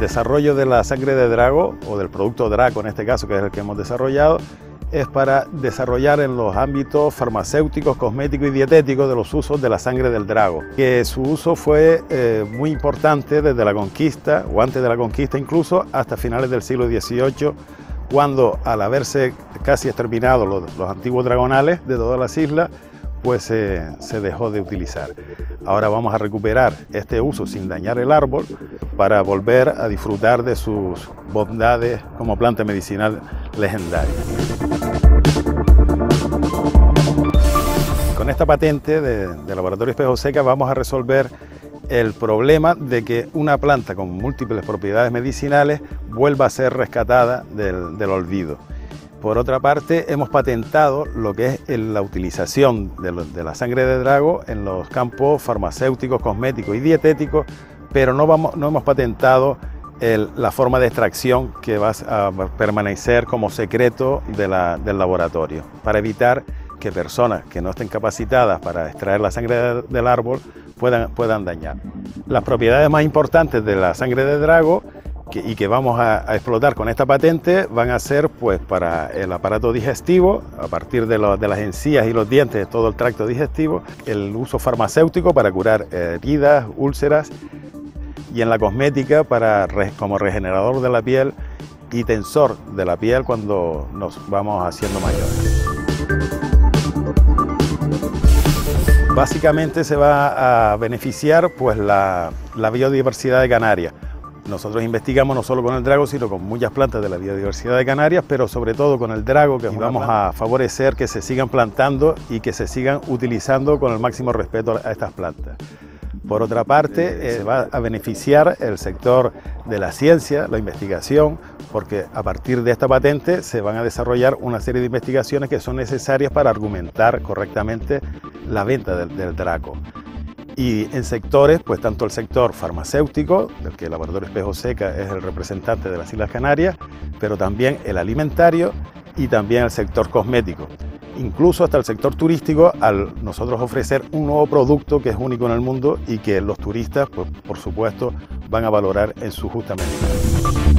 desarrollo de la sangre de drago, o del producto Draco en este caso, que es el que hemos desarrollado, es para desarrollar en los ámbitos farmacéuticos, cosméticos y dietéticos de los usos de la sangre del drago, que su uso fue eh, muy importante desde la conquista, o antes de la conquista incluso, hasta finales del siglo XVIII, cuando al haberse casi exterminado los, los antiguos dragonales de todas las islas, pues se dejó de utilizar. Ahora vamos a recuperar este uso sin dañar el árbol para volver a disfrutar de sus bondades como planta medicinal legendaria. Con esta patente de, Laboratorio Espejo Seca vamos a resolver el problema de que una planta con múltiples propiedades medicinales vuelva a ser rescatada del olvido. Por otra parte, hemos patentado lo que es la utilización de, la sangre de drago en los campos farmacéuticos, cosméticos y dietéticos, pero no, hemos patentado la forma de extracción que va a permanecer como secreto del laboratorio, para evitar que personas que no estén capacitadas para extraer la sangre del árbol puedan, puedan dañar. Las propiedades más importantes de la sangre de drago y que vamos a, explotar con esta patente van a ser pues para el aparato digestivo, a partir de, las encías y los dientes, todo el tracto digestivo, el uso farmacéutico para curar heridas, úlceras y en la cosmética para, como regenerador de la piel y tensor de la piel cuando nos vamos haciendo mayores. Básicamente se va a beneficiar pues la, la biodiversidad de Canarias nosotros investigamos no solo con el drago, sino con muchas plantas de la biodiversidad de Canarias, pero sobre todo con el drago, que vamos a favorecer que se sigan plantando y que se sigan utilizando con el máximo respeto a estas plantas. Por otra parte, se va a beneficiar el sector de la ciencia, la investigación, porque a partir de esta patente se van a desarrollar una serie de investigaciones que son necesarias para argumentar correctamente la venta del, del draco y en sectores, pues tanto el sector farmacéutico, del que el Laboratorio Espejo Seca es el representante de las Islas Canarias, pero también el alimentario y también el sector cosmético. Incluso hasta el sector turístico, al nosotros ofrecer un nuevo producto que es único en el mundo y que los turistas, pues, por supuesto, van a valorar en su justa medida.